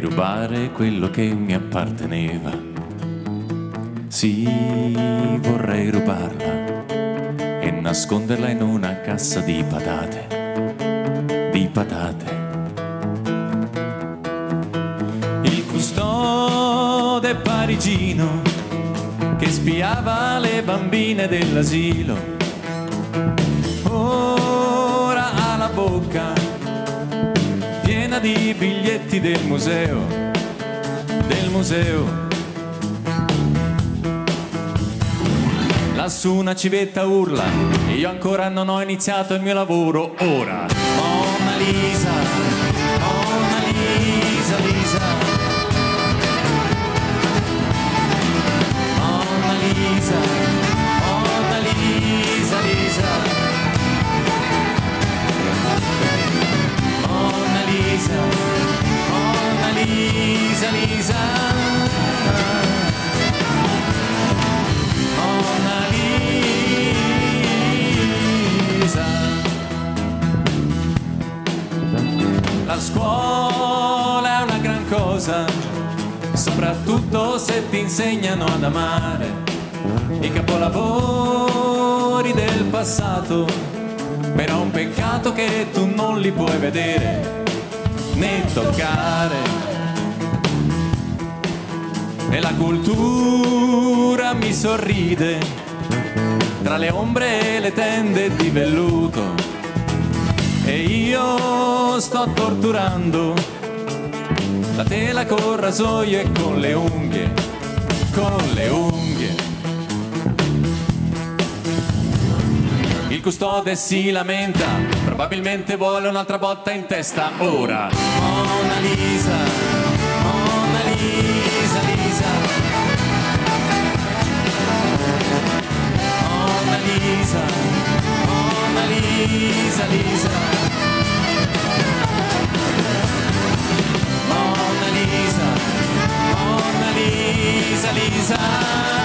rubare quello che mi apparteneva. Sì, vorrei rubarla e nasconderla in una cassa di patate, di patate. Il custode parigino che spiava le bambine dell'asilo. Ora ha la bocca di biglietti del museo, del museo. Lassù una civetta urla, io ancora non ho iniziato il mio lavoro, ora. Mona Lisa, Mona cosa, soprattutto se ti insegnano ad amare i capolavori del passato. Però è un peccato che tu non li puoi vedere né toccare. E la cultura mi sorride tra le ombre e le tende di velluto. E io sto torturando la tela col rasoio e con le unghie, con le unghie. Il custode si lamenta, probabilmente vuole un'altra botta in testa ora. Mona Lisa, Mona Lisa, Lisa. time.